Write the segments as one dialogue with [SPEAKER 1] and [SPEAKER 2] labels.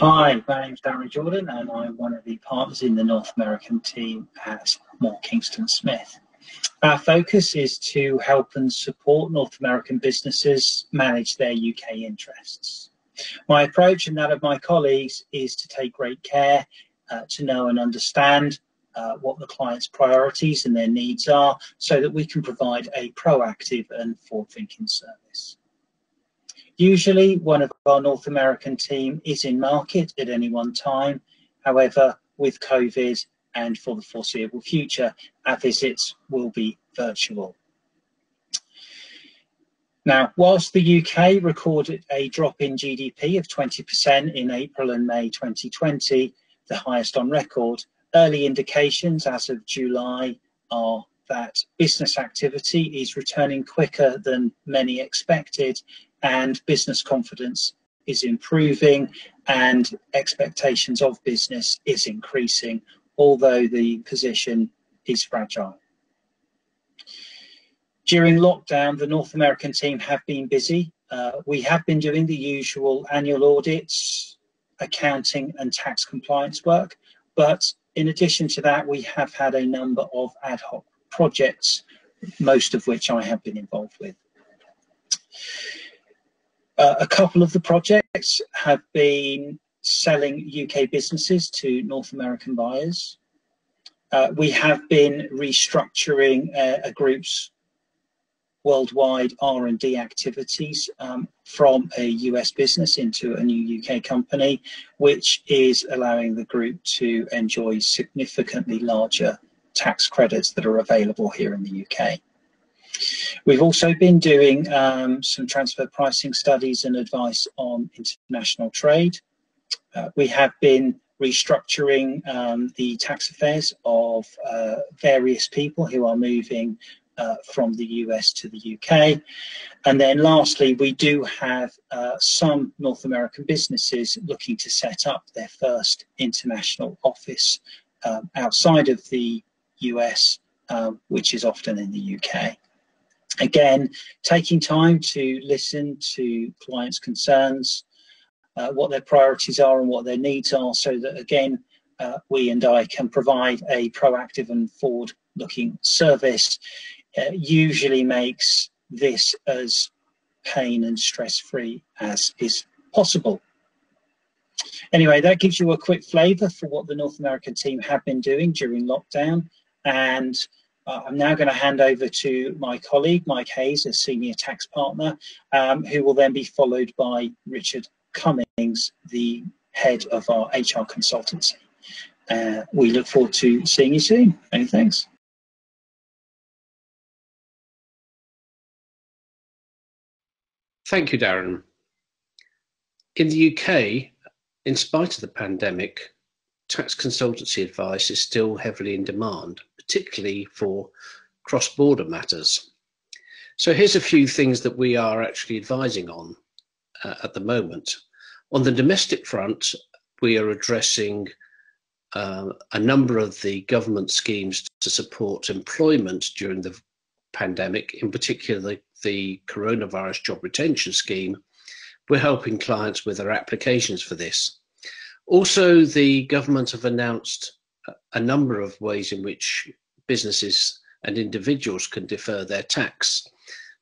[SPEAKER 1] Hi, my name's Darren Jordan, and I'm one of the partners in the North American team at Moore Kingston Smith. Our focus is to help and support North American businesses manage their UK interests. My approach and that of my colleagues is to take great care uh, to know and understand uh, what the client's priorities and their needs are so that we can provide a proactive and forward thinking service. Usually, one of our North American team is in market at any one time. However, with COVID and for the foreseeable future, our visits will be virtual. Now, whilst the UK recorded a drop in GDP of 20% in April and May 2020, the highest on record, early indications as of July are that business activity is returning quicker than many expected and business confidence is improving and expectations of business is increasing, although the position is fragile. During lockdown, the North American team have been busy. Uh, we have been doing the usual annual audits, accounting and tax compliance work, but in addition to that, we have had a number of ad hoc projects, most of which I have been involved with. Uh, a couple of the projects have been selling UK businesses to North American buyers. Uh, we have been restructuring uh, a group's worldwide R&D activities um, from a US business into a new UK company, which is allowing the group to enjoy significantly larger tax credits that are available here in the UK. We've also been doing um, some transfer pricing studies and advice on international trade. Uh, we have been restructuring um, the tax affairs of uh, various people who are moving uh, from the US to the UK. And then lastly, we do have uh, some North American businesses looking to set up their first international office um, outside of the US, um, which is often in the UK. Again, taking time to listen to clients' concerns, uh, what their priorities are and what their needs are, so that again, uh, we and I can provide a proactive and forward looking service, uh, usually makes this as pain and stress free as is possible. Anyway, that gives you a quick flavour for what the North American team have been doing during lockdown. And uh, I'm now going to hand over to my colleague, Mike Hayes, a senior tax partner, um, who will then be followed by Richard Cummings, the head of our HR consultancy. Uh, we look forward to seeing you soon. Many thanks.
[SPEAKER 2] Thank you, Darren. In the UK, in spite of the pandemic, tax consultancy advice is still heavily in demand, particularly for cross border matters. So, here's a few things that we are actually advising on uh, at the moment. On the domestic front, we are addressing uh, a number of the government schemes to support employment during the pandemic, in particular the, the coronavirus job retention scheme. We're helping clients with their applications for this. Also, the government have announced a number of ways in which businesses and individuals can defer their tax.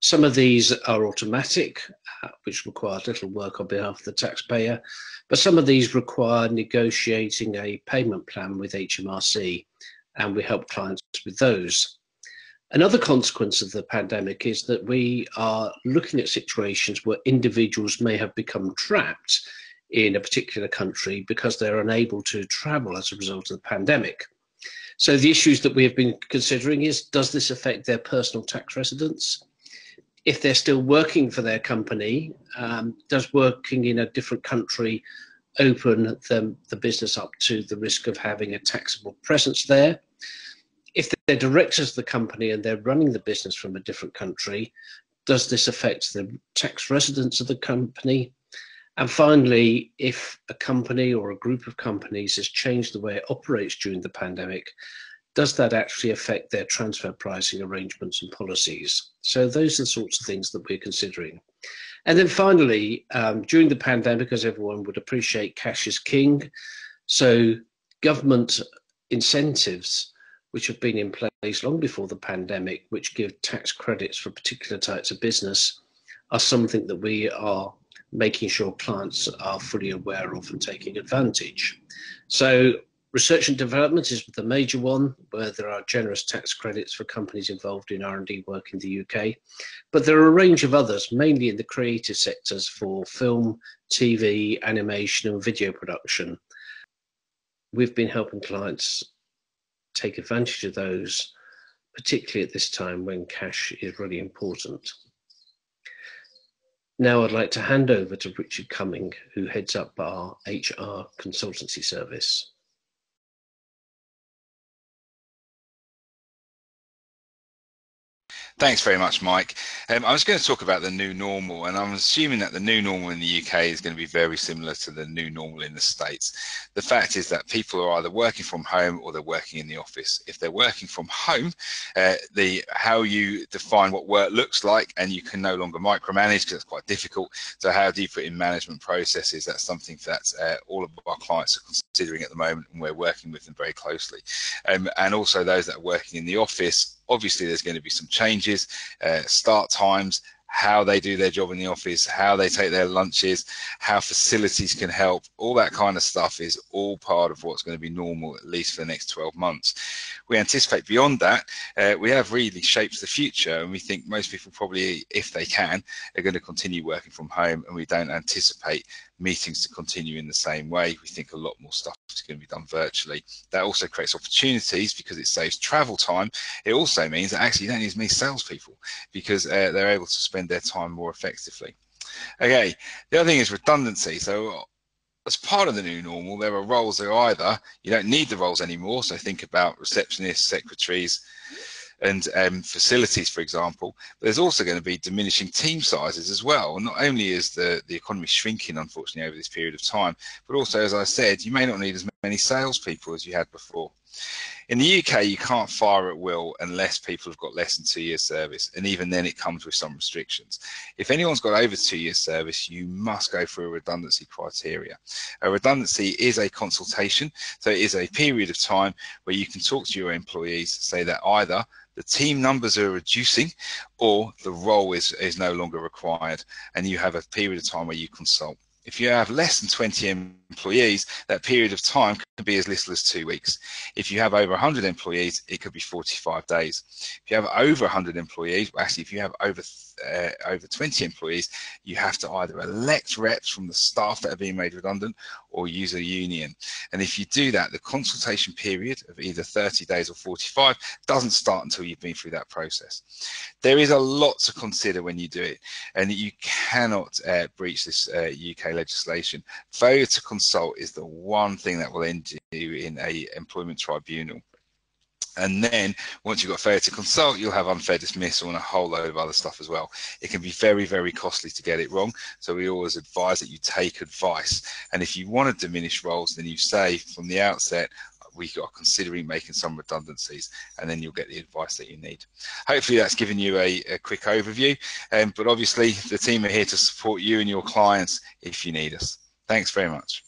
[SPEAKER 2] Some of these are automatic, uh, which require little work on behalf of the taxpayer, but some of these require negotiating a payment plan with HMRC, and we help clients with those. Another consequence of the pandemic is that we are looking at situations where individuals may have become trapped in a particular country because they're unable to travel as a result of the pandemic. So the issues that we have been considering is does this affect their personal tax residence? If they're still working for their company, um, does working in a different country open them, the business up to the risk of having a taxable presence there? If they're directors of the company and they're running the business from a different country, does this affect the tax residence of the company? And finally, if a company or a group of companies has changed the way it operates during the pandemic, does that actually affect their transfer pricing arrangements and policies? So those are the sorts of things that we're considering. And then finally, um, during the pandemic, as everyone would appreciate, cash is king. So government incentives, which have been in place long before the pandemic, which give tax credits for particular types of business, are something that we are making sure clients are fully aware of and taking advantage. So Research and development is the major one, where there are generous tax credits for companies involved in R&D work in the UK. But there are a range of others, mainly in the creative sectors for film, TV, animation and video production. We've been helping clients take advantage of those, particularly at this time when cash is really important. Now I'd like to hand over to Richard Cumming, who heads up our HR consultancy service.
[SPEAKER 3] Thanks very much, Mike. Um, I was going to talk about the new normal, and I'm assuming that the new normal in the UK is going to be very similar to the new normal in the States. The fact is that people are either working from home or they're working in the office. If they're working from home, uh, the how you define what work looks like, and you can no longer micromanage because it's quite difficult. So how do you put in management processes? That's something that uh, all of our clients are considering at the moment, and we're working with them very closely. Um, and also those that are working in the office obviously there's going to be some changes, uh, start times, how they do their job in the office, how they take their lunches, how facilities can help, all that kind of stuff is all part of what's going to be normal, at least for the next 12 months. We anticipate beyond that, uh, we have really shaped the future, and we think most people probably, if they can, are going to continue working from home, and we don't anticipate meetings to continue in the same way. We think a lot more stuff is going to be done virtually. That also creates opportunities because it saves travel time. It also means that actually you don't need as many salespeople because uh, they're able to spend their time more effectively. Okay, the other thing is redundancy. So as part of the new normal, there are roles that are either you don't need the roles anymore. So think about receptionists, secretaries, and um, facilities, for example. There's also going to be diminishing team sizes as well. Not only is the, the economy shrinking, unfortunately, over this period of time, but also, as I said, you may not need as many salespeople as you had before. In the UK, you can't fire at will unless people have got less than two years service, and even then it comes with some restrictions. If anyone's got over two years service, you must go through a redundancy criteria. A redundancy is a consultation, so it is a period of time where you can talk to your employees, say that either the team numbers are reducing or the role is, is no longer required and you have a period of time where you consult. If you have less than 20 employees, that period of time can be as little as two weeks. If you have over 100 employees, it could be 45 days. If you have over 100 employees, well, actually, if you have over uh, over 20 employees, you have to either elect reps from the staff that are being made redundant or use a union. And if you do that, the consultation period of either 30 days or 45 doesn't start until you've been through that process. There is a lot to consider when you do it, and you cannot uh, breach this uh, UK legislation. Failure to consult is the one thing that will end you in a employment tribunal. And then once you've got failure to consult, you'll have unfair dismissal and a whole load of other stuff as well. It can be very, very costly to get it wrong. So we always advise that you take advice. And if you want to diminish roles, then you say from the outset, we are considering making some redundancies, and then you'll get the advice that you need. Hopefully, that's given you a, a quick overview. Um, but obviously, the team are here to support you and your clients if you need us. Thanks very much.